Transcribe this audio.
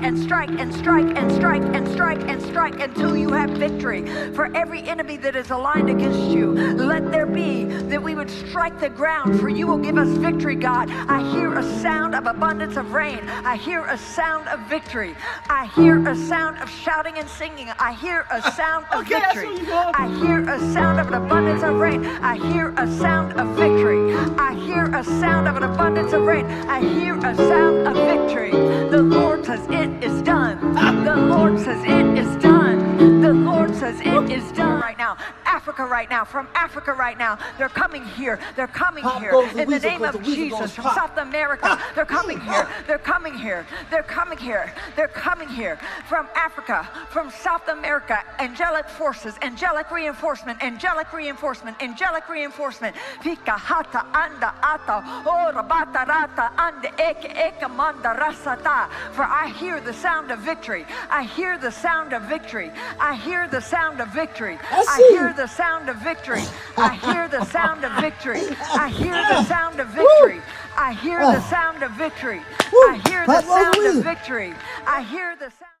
and strike and strike and strike and strike and strike until you have victory. For every enemy that is aligned against you, let there be that we would strike the ground, for you will give us victory, God. I hear a sound of abundance of rain. I hear a sound of victory. I hear a sound of shouting and singing. I hear a sound of Okay, victory. what you want. I hear a sound of an abundance of rain. I hear a sound of victory. I hear a sound of an abundance of rain. I hear a sound of victory. Says it is done right now. Africa right now, from Africa right now, they're coming here. They're coming Pop here. In the name of Jesus, from. South America, they're coming here. They're coming here. They're coming here. They're coming here. From Africa, from South America, angelic forces, angelic reinforcement, angelic reinforcement, angelic reinforcement. Pika hata anda ata ora bata rata anda eke eke manda rasata. For I hear the sound of victory. I hear the sound of victory. I hear the sound of victory. I hear the sound of victory. I hear the sound of victory. I hear the sound. I hear oh. the sound of victory. I hear the the sound of victory. I hear the sound.